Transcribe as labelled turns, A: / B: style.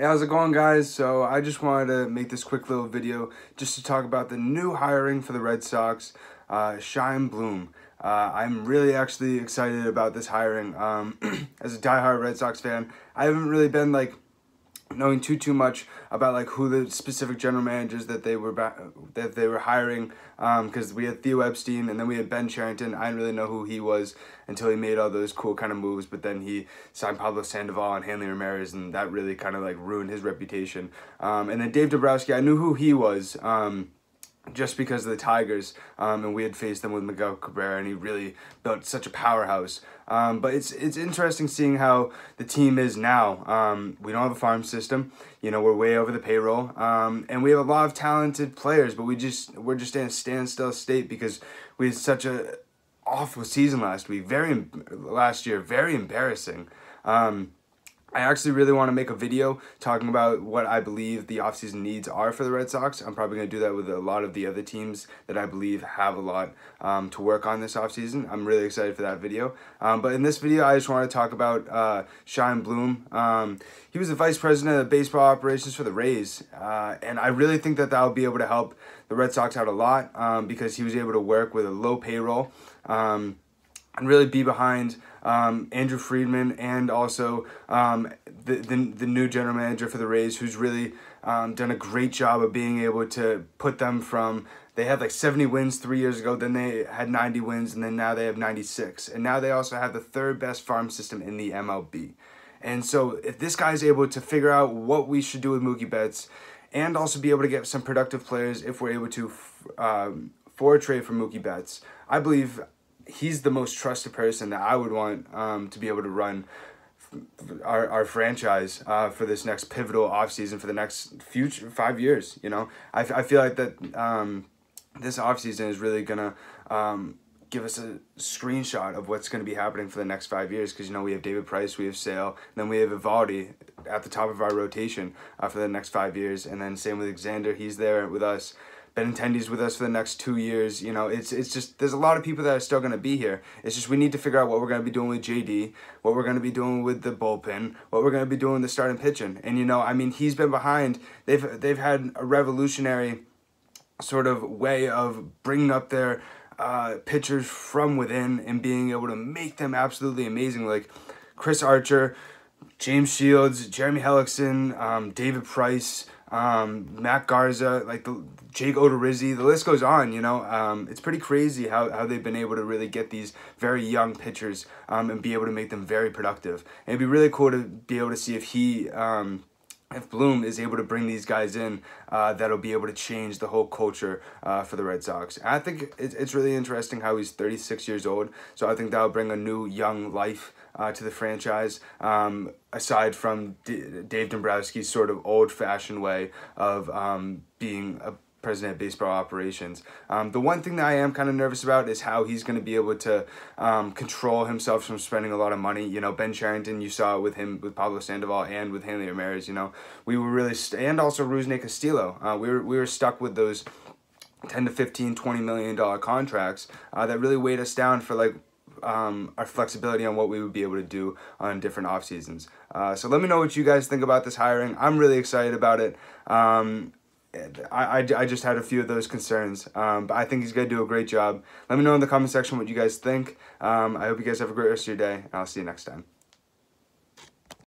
A: Hey, how's it going guys? So I just wanted to make this quick little video just to talk about the new hiring for the Red Sox, uh, Chaim Bloom. Uh, I'm really actually excited about this hiring. Um, as a diehard Red Sox fan, I haven't really been like knowing too too much about like who the specific general managers that they were that they were hiring because um, we had Theo Epstein and then we had Ben Cherington. I didn't really know who he was until he made all those cool kind of moves, but then he signed Pablo Sandoval and Hanley Ramirez, and that really kind of like ruined his reputation. Um, and then Dave Dombrowski, I knew who he was. Um, just because of the Tigers, um, and we had faced them with Miguel Cabrera, and he really built such a powerhouse. Um, but it's it's interesting seeing how the team is now. Um, we don't have a farm system, you know, we're way over the payroll, um, and we have a lot of talented players, but we just we're just in a standstill state because we had such a awful season last week, very last year, very embarrassing. Um, I actually really want to make a video talking about what I believe the offseason needs are for the Red Sox. I'm probably going to do that with a lot of the other teams that I believe have a lot um, to work on this offseason. I'm really excited for that video. Um, but in this video, I just want to talk about uh, Chaim Bloom. Um, he was the vice president of baseball operations for the Rays, uh, and I really think that that will be able to help the Red Sox out a lot um, because he was able to work with a low payroll. Um, and really be behind um, Andrew Friedman and also um, the, the, the new general manager for the Rays, who's really um, done a great job of being able to put them from they had like 70 wins three years ago, then they had 90 wins, and then now they have 96. And now they also have the third best farm system in the MLB. And so if this guy's able to figure out what we should do with Mookie Betts and also be able to get some productive players if we're able to um, for a trade for Mookie Betts, I believe he's the most trusted person that I would want um, to be able to run our, our franchise uh, for this next pivotal offseason for the next future five years. You know, I, I feel like that um, this offseason is really going to um, give us a screenshot of what's going to be happening for the next five years because, you know, we have David Price, we have Sale, then we have Eovaldi at the top of our rotation uh, for the next five years. And then same with Xander, he's there with us. Benintendi's with us for the next two years. You know, it's it's just there's a lot of people that are still going to be here. It's just we need to figure out what we're going to be doing with JD, what we're going to be doing with the bullpen, what we're going to be doing with the starting pitching. And you know, I mean, he's been behind. They've they've had a revolutionary sort of way of bringing up their uh, pitchers from within and being able to make them absolutely amazing. Like Chris Archer, James Shields, Jeremy Hellickson, um, David Price um, Matt Garza, like the Jake Odorizzi, the list goes on, you know. Um, it's pretty crazy how, how they've been able to really get these very young pitchers um, and be able to make them very productive. And it'd be really cool to be able to see if he, um, if Bloom is able to bring these guys in, uh, that'll be able to change the whole culture uh, for the Red Sox. And I think it's, really interesting how he's 36 years old, so I think that'll bring a new young life uh, to the franchise. Um, aside from D Dave Dombrowski's sort of old-fashioned way of um, being a president of baseball operations. Um, the one thing that I am kind of nervous about is how he's going to be able to um, control himself from spending a lot of money. You know, Ben Cherington, you saw it with him, with Pablo Sandoval and with Hanley Ramirez, you know, we were really, and also Rusney Castillo. Uh, we, were, we were stuck with those 10 to 15, 20 million dollar contracts uh, that really weighed us down for like um, our flexibility on what we would be able to do on different off seasons. Uh, so let me know what you guys think about this hiring. I'm really excited about it. Um, I, I, I, just had a few of those concerns, um, but I think he's going to do a great job. Let me know in the comment section what you guys think. Um, I hope you guys have a great rest of your day, and I'll see you next time.